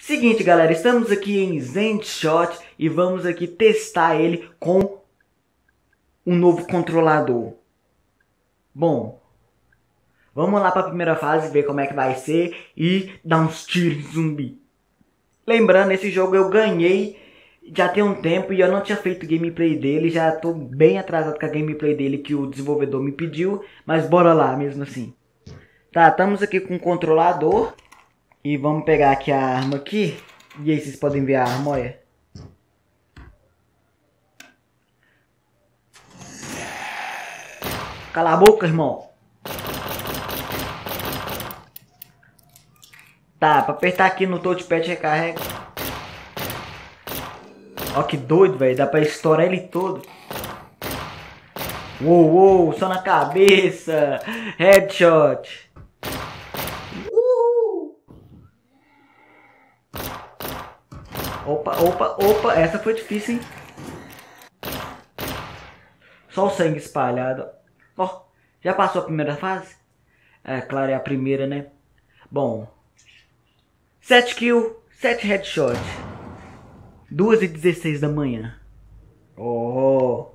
Seguinte, galera, estamos aqui em Zenshot e vamos aqui testar ele com um novo controlador. Bom, vamos lá para a primeira fase, ver como é que vai ser e dar uns tiros zumbi. Lembrando, esse jogo eu ganhei já tem um tempo e eu não tinha feito gameplay dele, já tô bem atrasado com a gameplay dele que o desenvolvedor me pediu, mas bora lá mesmo assim. Tá, estamos aqui com o controlador. E vamos pegar aqui a arma aqui. E aí, vocês podem ver a arma, olha. Cala a boca, irmão. Tá, pra apertar aqui no touchpad recarrega. Ó que doido, velho. Dá pra estourar ele todo. Uou, uou, só na cabeça. Headshot. Opa, opa, opa, essa foi difícil, hein? Só o sangue espalhado. Ó, oh, já passou a primeira fase? É, claro, é a primeira, né? Bom. 7 kills, 7 headshots. 2 e 16 da manhã. Oh.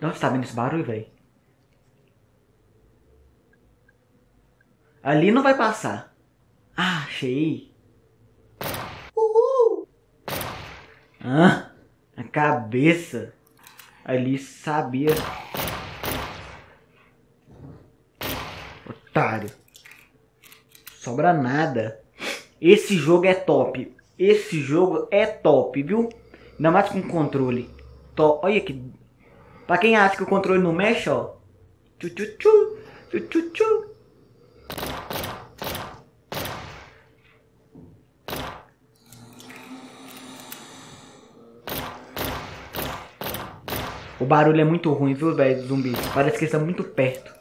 Nossa, tá vendo esse barulho, velho? Ali não vai passar. Ah, achei. Hã? A cabeça. Ali sabia. Otário. Sobra nada. Esse jogo é top. Esse jogo é top, viu? Ainda mais com controle. Top. Olha que... Pra quem acha que o controle não mexe, ó. Tchu, tchu, tchu. Tchu, tchu, tchu. O barulho é muito ruim, viu, velho, dos zumbis. Parece que eles estão muito perto.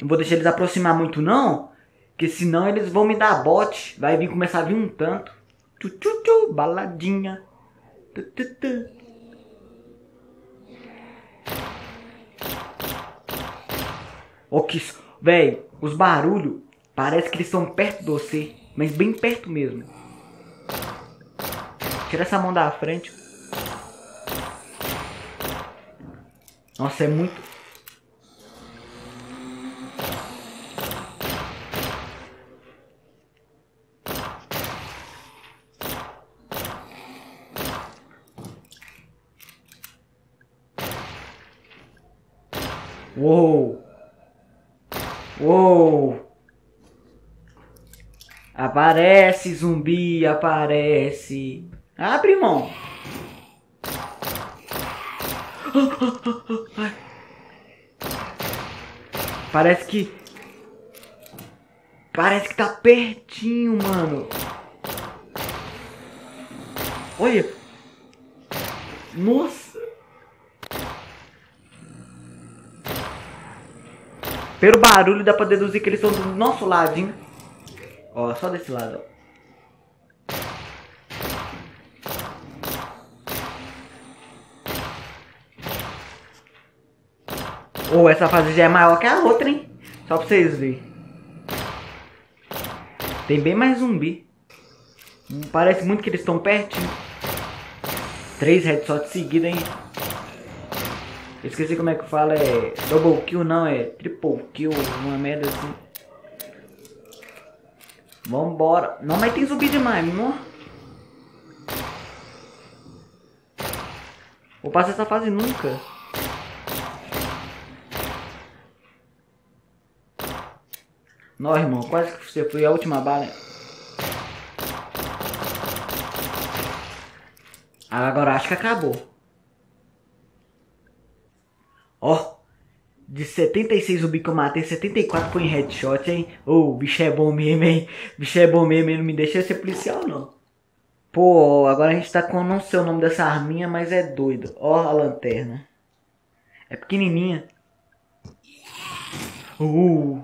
Não vou deixar eles aproximar muito, não. Porque senão eles vão me dar bote. Vai vir começar a vir um tanto. Tchu, tchu, tchu, baladinha. Tu, tu, tu. Oh, que... Véi, os barulhos parece que eles estão perto de você. Mas bem perto mesmo. Tira essa mão da frente. Nossa, é muito... Uou! Uou! Aparece, zumbi, aparece. Abre, irmão. Parece que... Parece que tá pertinho, mano. Olha. Nossa. Pelo barulho dá pra deduzir que eles estão do nosso lado, hein? Ó, só desse lado, ó. Ou oh, essa fase já é maior que a outra, hein? Só pra vocês verem. Tem bem mais zumbi. Parece muito que eles estão pertinho. Três headshots seguidos, hein? esqueci como é que fala. É double kill, não. É triple kill. Uma merda assim. Vambora. Não, mas tem zumbi demais, não? Vou passar essa fase nunca. Não, irmão, quase que você foi a última bala. Agora acho que acabou. Ó. De 76 o bico eu matei, 74 foi em headshot, hein? Ô, oh, bicho é bom mesmo, hein? Bicho é bom mesmo, ele não me deixa ser policial, não. Pô, agora a gente tá com, não sei o nome dessa arminha, mas é doido. Ó a lanterna. É pequenininha. Uh.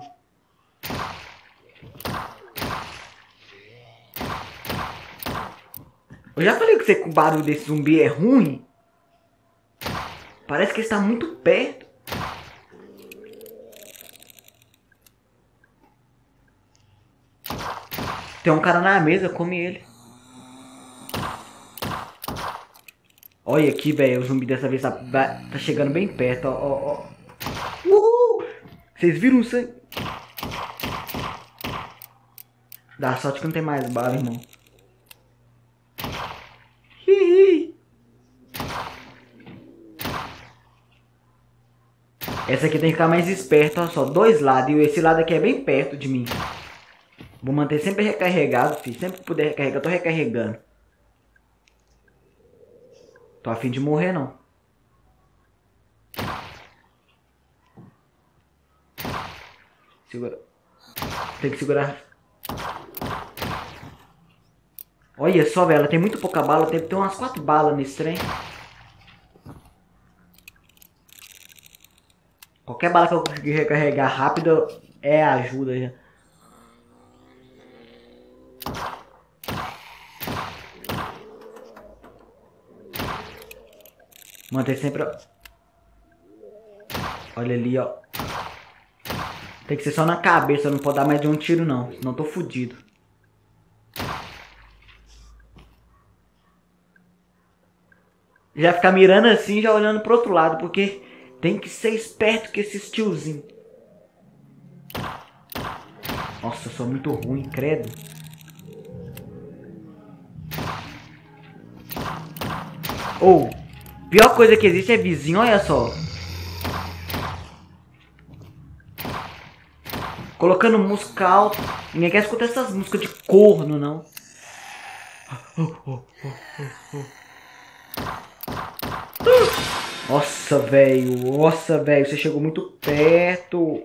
Eu já falei que você que o barulho desse zumbi é ruim. Parece que está muito perto. Tem um cara na mesa, come ele. Olha aqui, velho. O zumbi dessa vez tá, tá chegando bem perto, ó, ó, ó. Uhul! Vocês viram o sangue? Dá sorte que não tem mais bala, irmão. Essa aqui tem que ficar mais esperto, ó só. Dois lados. E esse lado aqui é bem perto de mim. Vou manter sempre recarregado, filho. Sempre que puder recarregar, eu tô recarregando. Tô afim de morrer, não. Segura. Tem que segurar. Olha só, velho. Ela tem muito pouca bala. Tem ter umas quatro balas nesse trem. Qualquer bala que eu conseguir recarregar rápido é ajuda já. Manter sempre... Olha ali, ó. Tem que ser só na cabeça, não pode dar mais de um tiro não, senão tô fudido. Já ficar mirando assim, já olhando pro outro lado, porque tem que ser esperto com esses tiozinhos. Nossa, eu sou muito ruim, credo. Ou, oh, pior coisa que existe é vizinho, olha só. Colocando música alta. Ninguém quer escutar essas músicas de corno, não. Oh, oh, nossa, velho. Nossa, velho. Você chegou muito perto.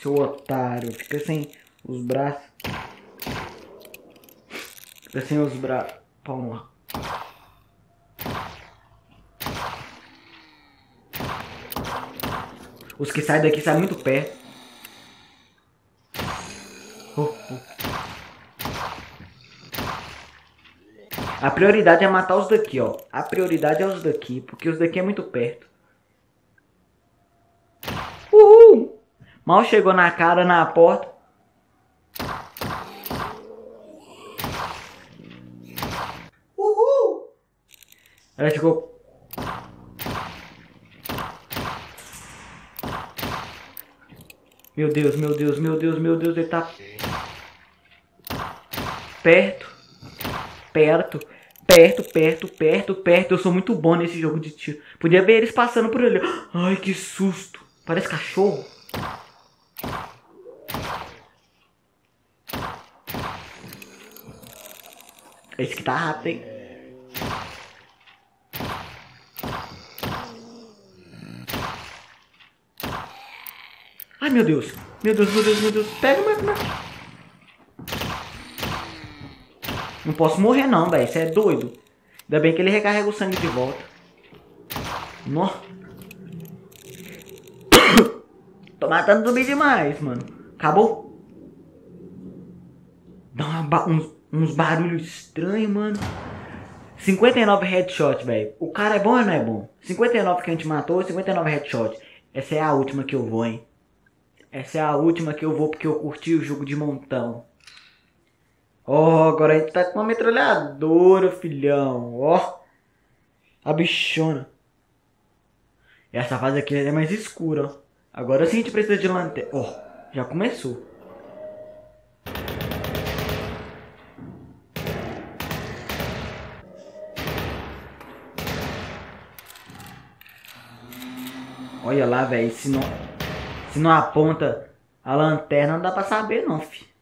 Seu otário. Fica sem os braços. Fica sem os braços. Lá. Os que saem daqui saem muito perto. A prioridade é matar os daqui, ó. A prioridade é os daqui, porque os daqui é muito perto. Uhul! Mal chegou na cara, na porta. Uhul! Ela chegou... Meu Deus, meu Deus, meu Deus, meu Deus, ele tá... Perto. Perto. Perto, perto, perto, perto. Eu sou muito bom nesse jogo de tiro. Podia ver eles passando por ali. Ai, que susto. Parece cachorro. Esse que tá rápido, hein? Ai, meu Deus. Meu Deus, meu Deus, meu Deus. Pega, meu Deus. Não posso morrer não, velho. Você é doido. Ainda bem que ele recarrega o sangue de volta. Nossa. Tô matando zumbi demais, mano. Acabou? Dá uma, uns, uns barulhos estranhos, mano. 59 headshot, velho. O cara é bom ou não é bom? 59 que a gente matou, 59 headshot. Essa é a última que eu vou, hein. Essa é a última que eu vou porque eu curti o jogo de montão. Ó, oh, agora a gente tá com uma metralhadora, filhão. Ó. Oh, a bichona. Essa fase aqui é mais escura, ó. Agora sim a gente precisa de lanterna. Ó, oh, já começou. Olha lá, velho. Se não, se não aponta a lanterna, não dá pra saber, não, filho.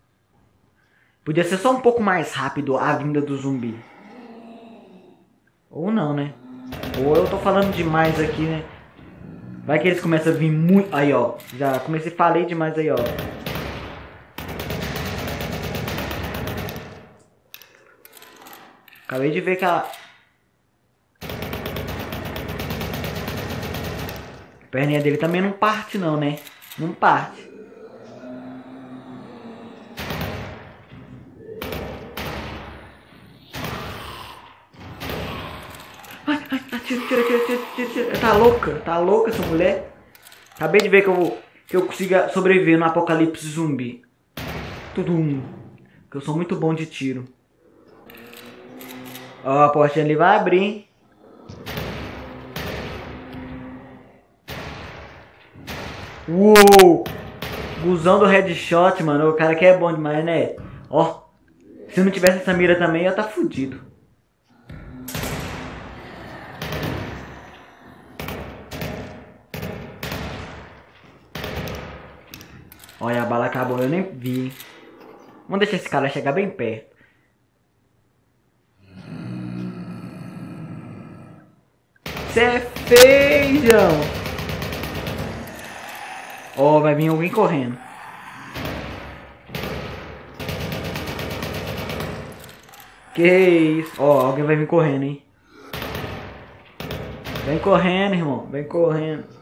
Podia ser só um pouco mais rápido a vinda do zumbi. Ou não, né? Ou eu tô falando demais aqui, né? Vai que eles começam a vir muito... Aí, ó. Já comecei, falei demais aí, ó. Acabei de ver que a... A perninha dele também não parte não, né? Não parte. Tira, tira, tira, tira, tira. Tá louca? Tá louca essa mulher? Acabei de ver que eu, que eu consiga sobreviver no apocalipse zumbi. Tudum. Que eu sou muito bom de tiro. Ó, a portinha ali vai abrir? Uou! Gusão do headshot, mano. O cara que é bom demais, né? Ó. Se não tivesse essa mira também, eu ia tá fudido. Olha, a bala acabou, eu nem vi. Vamos deixar esse cara chegar bem perto. Cê é feijão! Ó, oh, vai vir alguém correndo. Que isso? Ó, oh, alguém vai vir correndo, hein? Vem correndo, irmão. Vem correndo.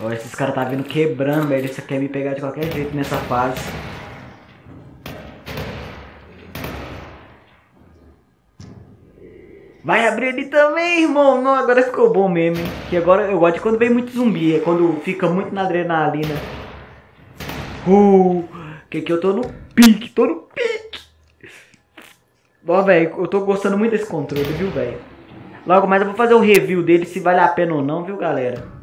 Ó, esses caras tá vindo quebrando, velho. Eles querem me pegar de qualquer jeito nessa fase. Vai abrir ali também, irmão. Não, agora ficou bom mesmo. Que agora eu gosto de quando vem muito zumbi. É quando fica muito na adrenalina. Uh, que aqui eu tô no pique, tô no pique. Ó, velho, eu tô gostando muito desse controle, viu, velho? Logo mais eu vou fazer o review dele, se vale a pena ou não, viu, galera?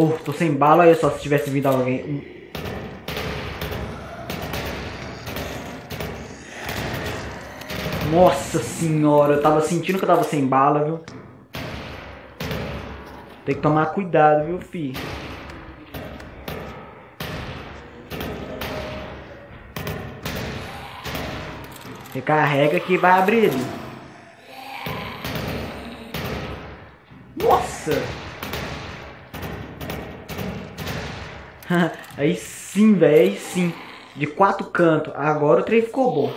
Oh, tô sem bala, olha só se tivesse vindo alguém. Nossa senhora, eu tava sentindo que eu tava sem bala, viu? Tem que tomar cuidado, viu, fi? Recarrega que vai abrir. Nossa! aí sim, velho, aí sim. De quatro cantos. Agora o trem ficou bom.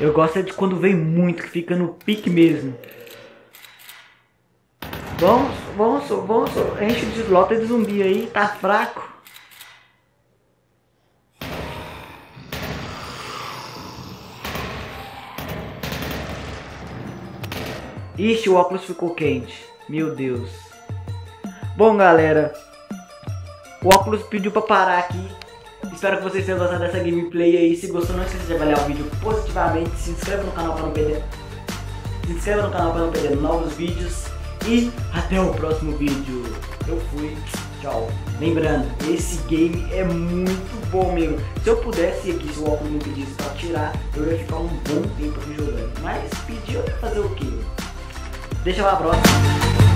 Eu gosto é de quando vem muito, que fica no pique mesmo. Vamos, vamos, vamos, enche de lota de zumbi aí, tá fraco. Ixi, o óculos ficou quente. Meu Deus. Bom, galera. O óculos pediu pra parar aqui. Espero que vocês tenham gostado dessa gameplay aí. Se gostou, não esqueça de avaliar o vídeo positivamente. Se inscreva no canal para não perder. Se inscreva no canal para não perder novos vídeos. E até o próximo vídeo. Eu fui. Tchau. Lembrando, esse game é muito bom mesmo. Se eu pudesse aqui, se o óculos me pedisse para tirar, eu ia ficar um bom tempo aqui jogando. Mas pediu, ia fazer o quê? Deixa pra próxima.